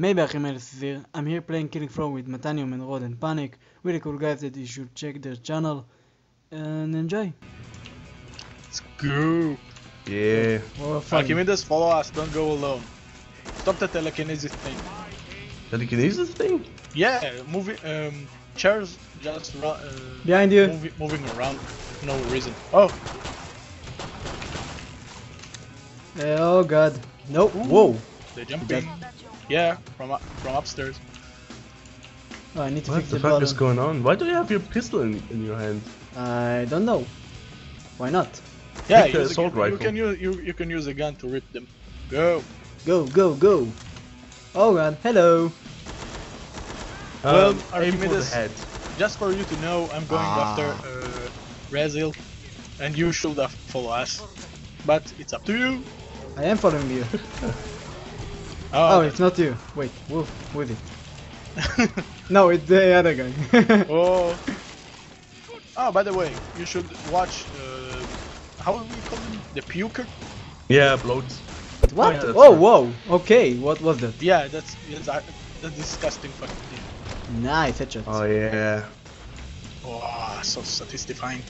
Maybe Archimedes is. I'm here playing Killing Floor with Matanium and Rotten Panic. Really cool guys that you should check their channel and enjoy. Let's go. Yeah. Well, fun. Archimedes, follow us. Don't go alone. Stop the telekinesis thing. Telekinesis thing? Yeah, moving. Um, chairs just ru- uh, Behind you. moving, moving around. No reason. Oh, Uh, oh god. Nope. Whoa. they're jumping. Yeah, from up, from upstairs. Oh, I need to What fix the the, fuck button. is going on? Why do you have your pistol in, in your hand? I don't know. Why not? Yeah, Take the use a assault gun. you can use you, you can use a gun to rip them. Go. Go, go, go. Oh god. Hello. Well, Um, aim for the Archimedes- head. Just for you to know, I'm going Ah. after uh, Razil, and you should follow us. But it's up to you. I am following you. Oh, Oh, it's not you. Wait. Whoa. With it. No, it's the other guy. oh. Oh, by the way, you should watch. Uh, how do we call him? The puker? Yeah, bloat. what? yeah, oh, right. whoa. Okay. What was that? Yeah, that's that's uh, the disgusting fucking thing. Nice headshot. Oh yeah. Oh, so satisfying.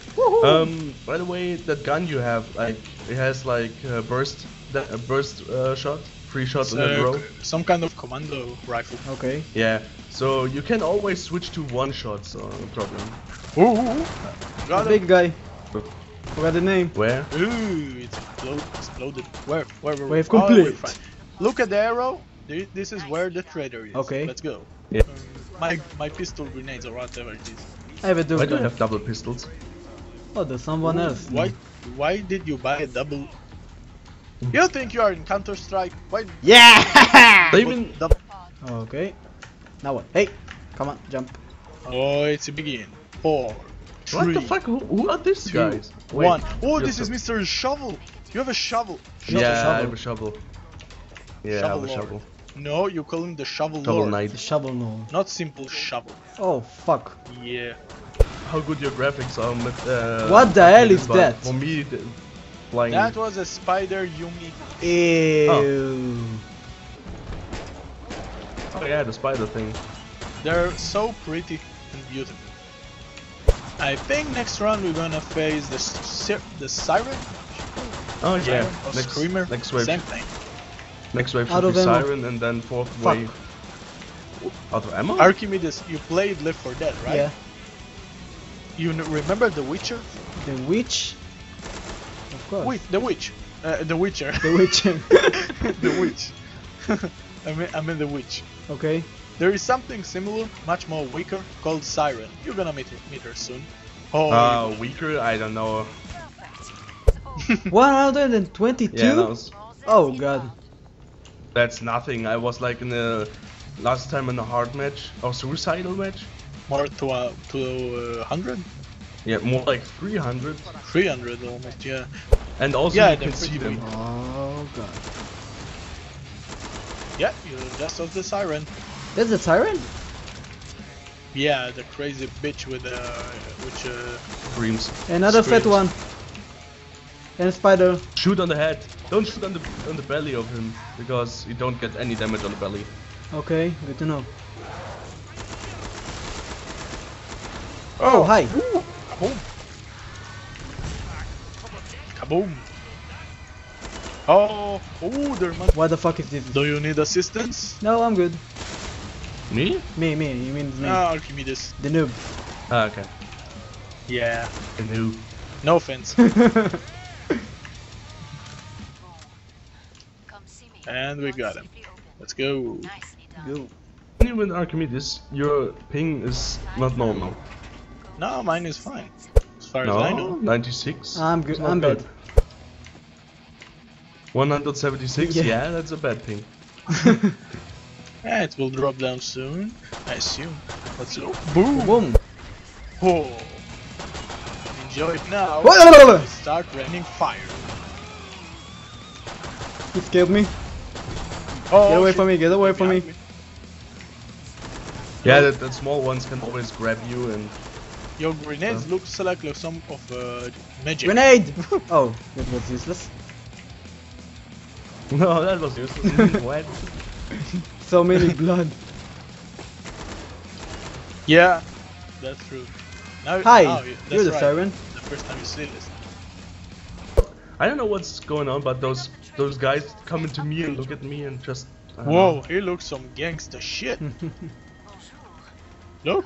Um, by the way, that gun you have, like, it has like a burst, a burst uh, shot, three shots in a row. some kind of commando rifle. okay. Yeah. So you can always switch to one shot, so no problem. Ooh, The got big guy. Forgot the name. Where? Ooh, it's exploded. Where? Where? where Wave oh, we're complete. fine. Look at the arrow. This is where the trader is. Okay. Let's go. Yeah. Um, my my pistol grenades or whatever it is. I have a double. Why do you dude. have double pistols? Oh, there's someone else. Why? Why did you buy a double? You think you are in Counter Strike? Why? Yeah! They even Double? okay. Now what? Hey! Come on, jump. Oh, it's a begin. Four, what three, the fuck? Who, who are these two, guys? Wait, one. Oh, this is Mr. Shovel. You have a shovel. Shovel, yeah, I have a shovel. Yeah, I have a shovel. No, you call him the Shovel Shovel Lord. knight. The shovel no. Not simple shovel. Oh, fuck. Yeah. How good your graphics are. With, uh, What the hell is that? For me, the, flying. That was a spider Yumi. Ew. Oh yeah, the spider thing. They're so pretty and beautiful. I think next round we're gonna face the the siren. Oh yeah. Siren or Next, screamer. next wave. Same thing. Next wave Out should be of ammo. siren, and then fourth Fuck. wave. Out of ammo? Archimedes, you played Left 4 Dead, right? Yeah. You n- remember The Witcher? The witch? Of course. Wait, The Witch. Uh, the Witcher. The witch. the Witch. I mean, I mean The Witch. okay. There is something similar, much more weaker, called Siren. You're gonna meet her, meet her soon. Oh, Uh, weaker? I don't know. 122? Yeah, that was, Oh god. that's nothing. I was like in the last time in a hard match or suicidal match. more to uh, to uh, 100? Yeah, more like 300. 300 almost, yeah. And also Yeah, you can see them. weak. Oh god. Yeah, you're just of the Siren. There's a siren? Yeah, the crazy bitch with uh, which uh, Screams. Another fat one. And a spider. Shoot on the head. Don't shoot on the on the belly of him because you don't get any damage on the belly. Okay, good to know. Oh, hi. Kaboom! Kaboom! Oh, oh, there must. Why the fuck is this? Do you need assistance? No, I'm good. Me? Me, me, you mean me. Ah, Archimedes. The noob. Ah, okay. Yeah. I knew. No offense. And we got him. Let's go. Go. Even Archimedes, your ping is not normal. No, mine is fine. As far as I know. 96. I'm good. I'm bad. 176. Yeah. Yeah. that's a bad ping. Yeah, it will drop down soon. I assume. Let's go. Boom! Boom. Oh. Enjoy it now. Start raining fire. He scared me. Oh, Get away shit. from me, get away from me. Behind Yeah, that, that small ones can always grab you and Your grenades look like like some of uh, magic. Grenade! oh, that was useless. no, that was useless. what? so many blood. Yeah, that's true. Now, Hi, now you- you're the right. siren. The first time you see this. I don't know what's going on, but those those guys coming to me and look at me and just. Whoa, know. he looks some gangster shit. Look.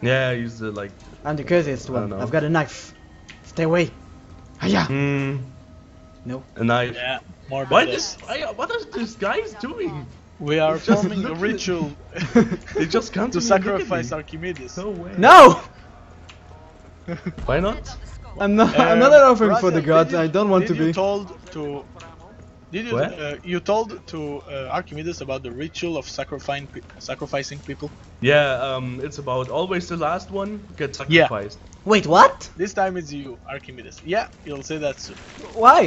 Yeah, he's the like. I'm the craziest I one. know. I've got a knife. Stay away. Hiya! Hmm. No. A knife. Yeah, more Why badass. this? I, what are these guys doing? We are Just forming a ritual They just come to, to me and look at sacrifice. Archimedes. No way. No! Why not? I'm not. I'm Uh, not an offering for the gods. you- I don't want to be. told to. Did you? Uh, you told to uh, Archimedes about the ritual of sacrificing pe- sacrificing people. Yeah, um, it's about always the last one gets Yeah. sacrificed. Wait, what? This time it's you, Archimedes. Yeah, you'll say that soon. Why?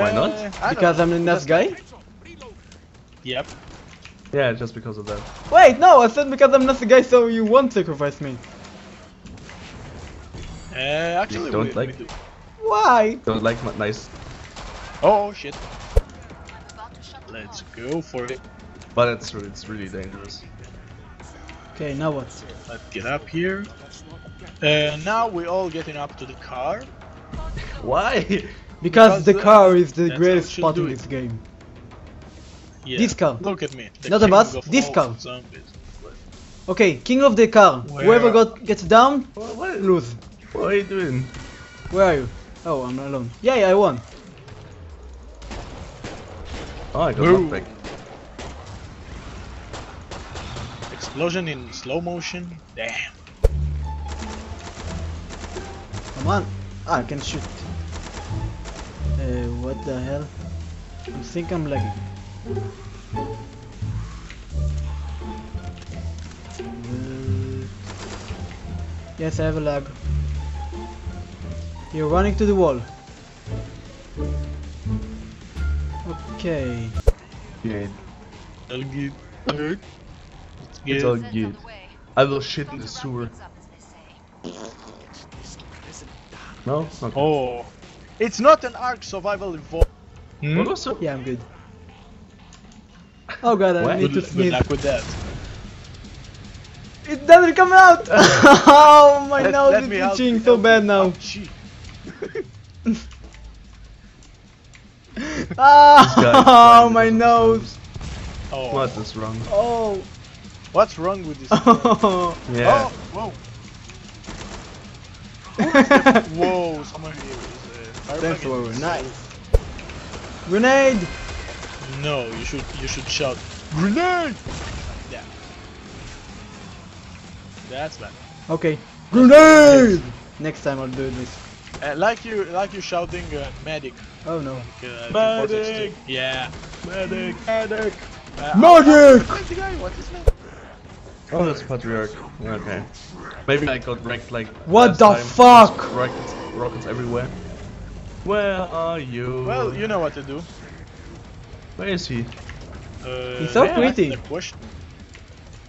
Why not? Uh, because. I'm the nice guy? Yep. Yeah, just because of that. Wait, no, I said because I'm a nice guy, so you won't sacrifice me. Uh, actually, don't we, like- we do. Why? Don't like my nice, Oh shit. Let's go for it. but it's true. It's really dangerous. Okay, now what? Let's get up here. Uh, now we're all getting up to the car. Why? Because, Because, the car is the greatest it should spot do in it. this game. Yeah. This car. Look at me. the Not a bus, of this all car. Zombies. Okay, king of the car. Where- Whoever got gets down, What, what, lose. what are you doing? Where are you? Oh, I'm alone. Yeah, yeah, I won. Oh, I got Boo. knocked back. Explosion in slow motion. Damn. Come on. Ah, I can shoot. Uh, what the hell? I think I'm lagging. Uh, yes, I have a lag. You're running to the wall. Okay. Yeah, I'll get hurt. it's all good. I will shit in the sewer. No? Okay. Oh. It's not an arc survival involved. Hmm? What was it? Yeah, I'm good. Oh god, I What? need Good, to good sneeze. luck with that. It doesn't come out! oh, my Let- nose let is me help itching so bad you. now. Oh, shit. Ah, This guy is oh, my nose. Oh. What is wrong? Oh. What's wrong with this? Oh. Yeah. Oh, whoa. Whoa, someone here is firefighting. Thanks for nice. Grenade! No, you should you should shout grenade. Yeah. That's bad. Okay. Grenade! Next time I'll do this. Uh, like you like you shouting uh, medic. Oh no. Like, uh, Medic! Team Fortress 2. Yeah. Medic! Medic! Uh, Medic! Where's the guy? What's his name? Oh, that's Patriarch. Okay. Maybe I got wrecked like. What last the time. fuck? Rockets, rockets everywhere. Where are you? Well, you know what to do. Where is he? Uh, He's so yeah, pretty. That's the question.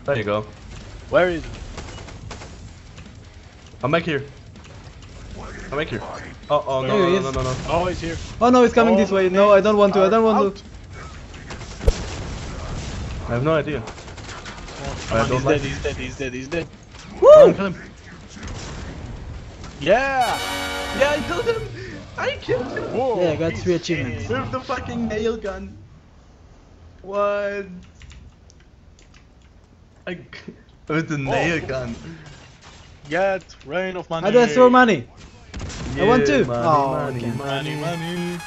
There you go. Where is he? I'm back here. I'm back here. Oh, oh no, he no, no, no, no, no. Oh, he's here. Oh no, it's coming Oh, this way. No, I don't want to. I don't want to. I have no idea. Oh, I come on, don't he's like dead, he's dead, he's dead, he's dead. Woo! kill him. Yeah! Yeah, I killed him! I killed him! Whoa! Yeah, I got three achievements. dead. With the fucking nail gun. What? I, with the nail oh. gun. Get rain of money. How do I throw money? I want to. Money, Oh, money, okay. money, Money, money.